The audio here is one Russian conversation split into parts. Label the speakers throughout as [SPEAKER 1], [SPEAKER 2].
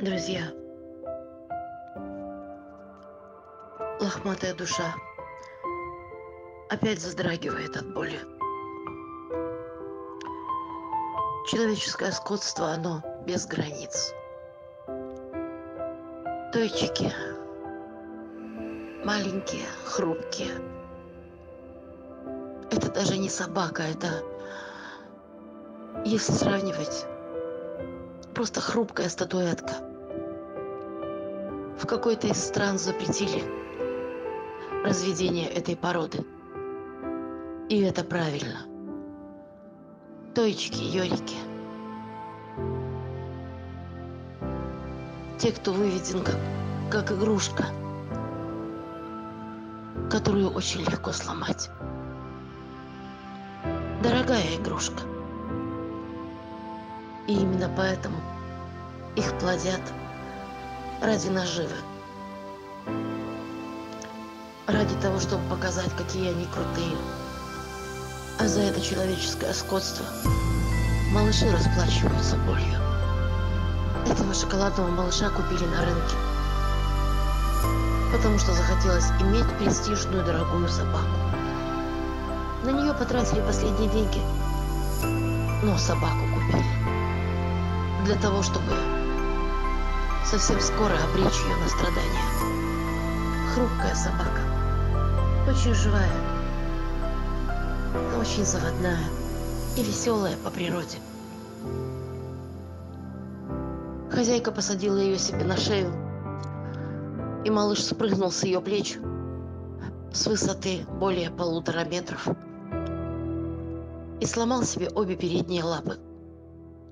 [SPEAKER 1] Друзья, лохматая душа опять вздрагивает от боли. Человеческое скотство, оно без границ. Тойчики маленькие, хрупкие. Это даже не собака, это, если сравнивать, просто хрупкая статуэтка. В какой-то из стран запретили разведение этой породы. И это правильно. Тоечки, йорики. Те, кто выведен как, как игрушка, которую очень легко сломать. Дорогая игрушка. И именно поэтому их плодят ради наживы. Ради того, чтобы показать, какие они крутые. А за это человеческое скотство малыши расплачиваются болью. Этого шоколадного малыша купили на рынке. Потому что захотелось иметь престижную дорогую собаку. На нее потратили последние деньги. Но собаку купили. Для того, чтобы совсем скоро обречь ее на страдания. Хрупкая собака. Очень живая. Но очень заводная. И веселая по природе. Хозяйка посадила ее себе на шею, и малыш спрыгнул с ее плеч с высоты более полутора метров и сломал себе обе передние лапы.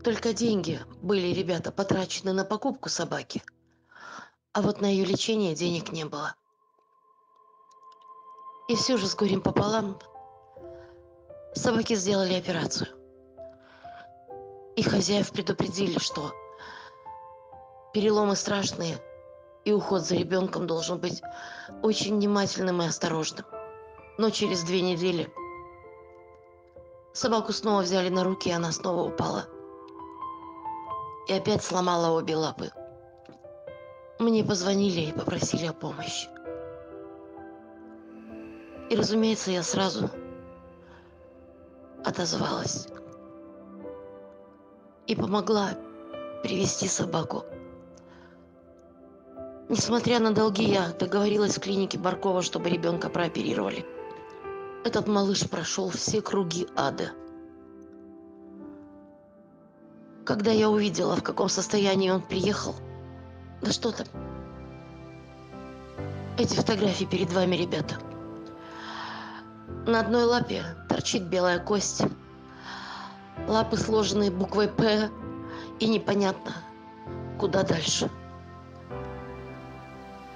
[SPEAKER 1] Только деньги были, ребята, потрачены на покупку собаки, а вот на ее лечение денег не было. И все же с горем пополам собаки сделали операцию. И хозяев предупредили, что переломы страшные, и уход за ребенком должен быть очень внимательным и осторожным. Но через две недели собаку снова взяли на руки, и она снова упала. И опять сломала обе лапы. Мне позвонили и попросили о помощи. И, разумеется, я сразу отозвалась и помогла привести собаку Несмотря на долги, я договорилась в клинике Баркова, чтобы ребенка прооперировали. Этот малыш прошел все круги ада. Когда я увидела, в каком состоянии он приехал, да что там, эти фотографии перед вами, ребята. На одной лапе торчит белая кость, лапы сложенные буквой «П», и непонятно, куда дальше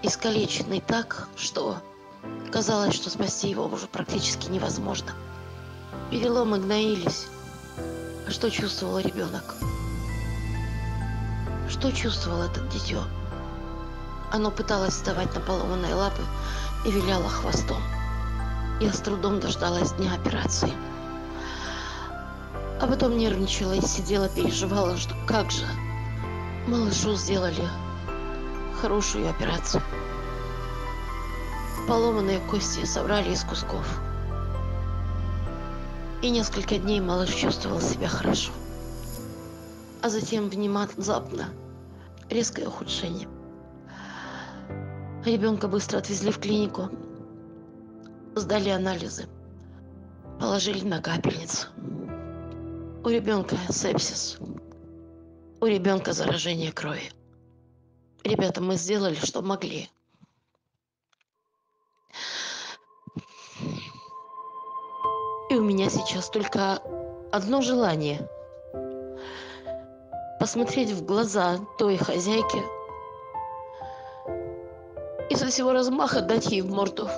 [SPEAKER 1] искалеченный так, что казалось, что спасти его уже практически невозможно. Переломы гноились. А что чувствовал ребенок? Что чувствовал этот дитё? Оно пыталось вставать на поломанные лапы и виляло хвостом. Я с трудом дождалась дня операции. А потом нервничала и сидела, переживала, что как же малышу сделали хорошую операцию. Поломанные кости собрали из кусков. И несколько дней малыш чувствовал себя хорошо. А затем внезапно резкое ухудшение. Ребенка быстро отвезли в клинику, сдали анализы, положили на капельницу. У ребенка сепсис, у ребенка заражение крови. Ребята, мы сделали, что могли. И у меня сейчас только одно желание. Посмотреть в глаза той хозяйки и со всего размаха дать ей в морду.